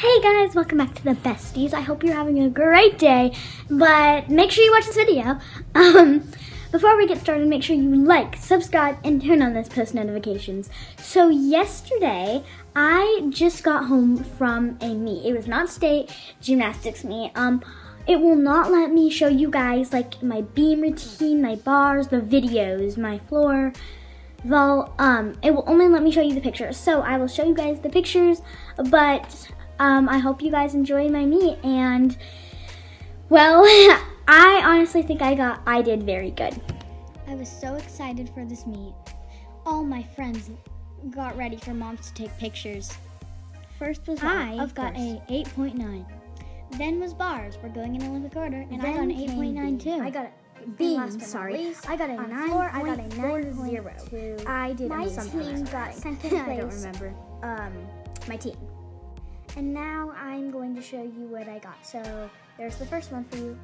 Hey guys, welcome back to the Besties. I hope you're having a great day, but make sure you watch this video. Um, before we get started, make sure you like, subscribe, and turn on those post notifications. So yesterday, I just got home from a meet. It was not state gymnastics meet. Um, it will not let me show you guys like my beam routine, my bars, the videos, my floor, though um, it will only let me show you the pictures. So I will show you guys the pictures, but um, I hope you guys enjoy my meet and well, I honestly think I got, I did very good. I was so excited for this meet. All my friends got ready for moms to take pictures. First was I of got course. a 8.9. Then was bars. We're going in Olympic order, and I got an 8.9 too. I got a B. not Sorry, least, I got a nine. floor, I got a 9.40. I did My team got second I don't remember. um, my team. And now I'm going to show you what I got. So there's the first one for you.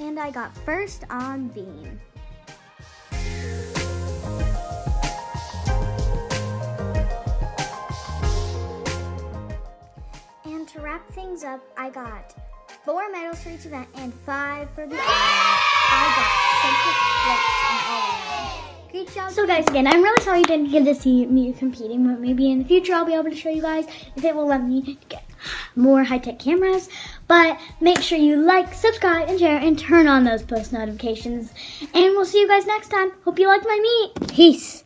And I got first on beam. And to wrap things up, I got four medals for each event and five for the So guys, again, I'm really sorry you didn't get to see me competing, but maybe in the future I'll be able to show you guys if it will let me get more high-tech cameras. But make sure you like, subscribe, and share, and turn on those post notifications. And we'll see you guys next time. Hope you liked my meet. Peace.